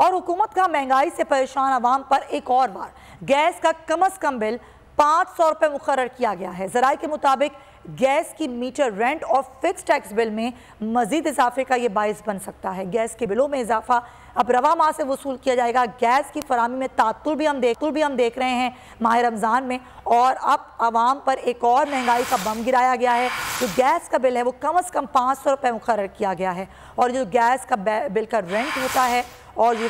और हुकूमत का महँगाई से परेशान आवाम पर एक और बार गैस का कम अज कम बिल पाँच सौ रुपये मुकर किया गया है। जराये के मुताबिक गैस की मीटर रेंट और फिक्स टैक्स बिल में मजीद इजाफे का ये बायस बन सकता है। गैस के बिलों में इजाफा अब रवा माह से वसूल किया जाएगा। गैस की फरहमी में तातुल भी हम देख भी हम देख रहे हैं माह रमज़ान में और अब आवाम पर एक और महँगाई का बम गिराया गया है। जो गैस का बिल है वो कम अज़ कम पाँच सौ रुपये मुकर किया गया है और जो गैस का बिल का रेंट होता है और जो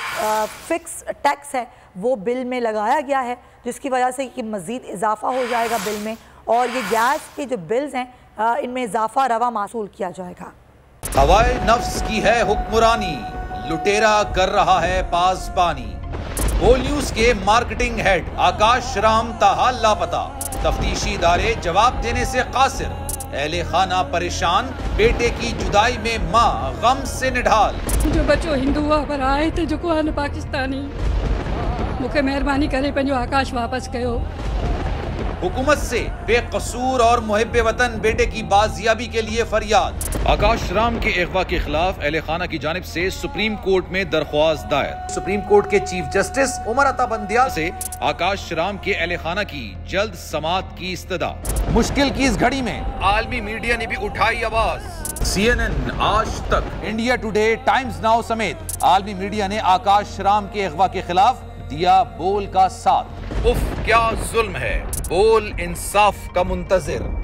फिक्स टैक्स है, वो बिल में लगाया गया है, जिसकी वजह से कि मज़ीद इजाफा हो जाएगा बिल में और ये गैस के जो बिल्स हैं इनमें इजाफा रवा मासूल किया जाएगा। हवाए नफ्स की है हुक्मरानी, लुटेरा कर रहा है पास पानी बोल न्यूज़ के मार्केटिंग हेड आकाश राम ताहा लापता। तफ्तीशी इदारे जवाब देने से कासिर। अहले खाना परेशान बेटे की जुदाई में माँ गम से निढाल। जो बच्चो हिंदू पर आए थे जो पाकिस्तानी। मुखे मेहरबानी करे पंहिंजो आकाश वापस कयो हुकूमत से बेकसूर और मुहब वतन बेटे की बाजियाबी के लिए फरियाद। आकाश राम के अगवा के खिलाफ अहल खाना की जानब से सुप्रीम कोर्ट में दरख्वास्त दायर। सुप्रीम कोर्ट के चीफ जस्टिस उमर अता बंदिया से आकाश राम के अहल खाना की जल्द समात की इस्तदा। मुश्किल की इस घड़ी में आलमी मीडिया ने भी उठाई आवाज़। सी एन एन आज तक इंडिया टुडे टाइम्स नाउ समेत आलमी मीडिया ने आकाश राम के अगवा के खिलाफ दिया बोल का साथ। उफ क्या जुल्म है। बोल इंसाफ का मुंतजर।